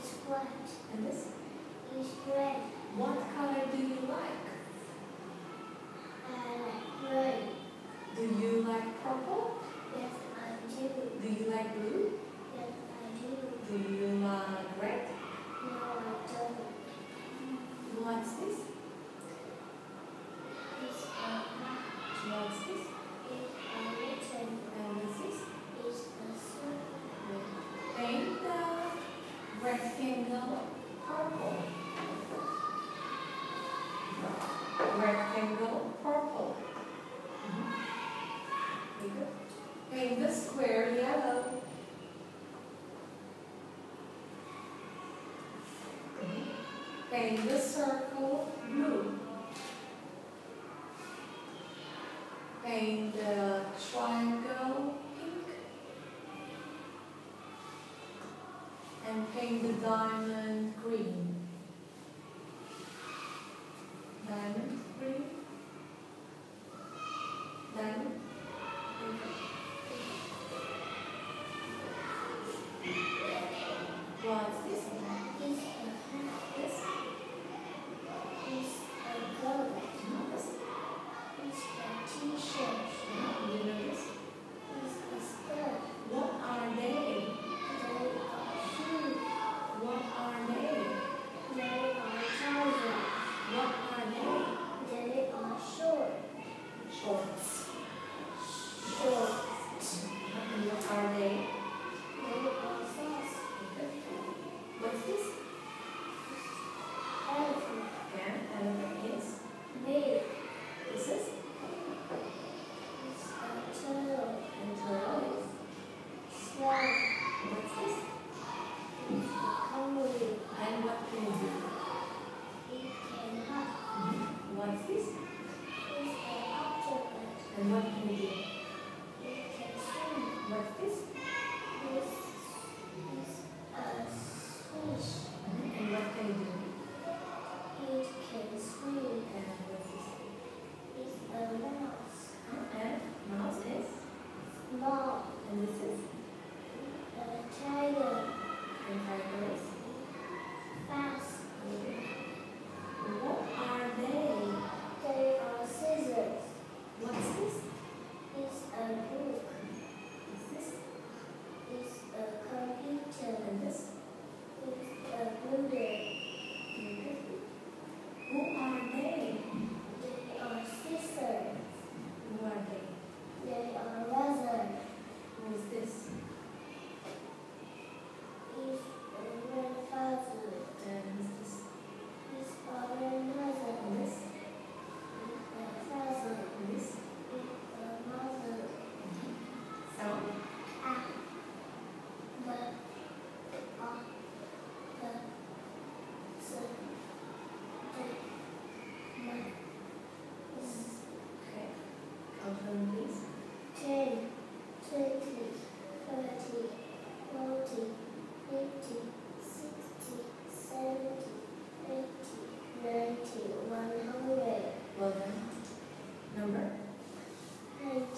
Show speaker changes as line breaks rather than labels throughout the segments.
is white.
And this?
Is red.
What color do you like? Rectangle purple. Mm-hmm. Paint the square yellow. Paint the circle blue. Paint the triangle pink. And paint the diamond.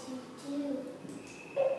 To do.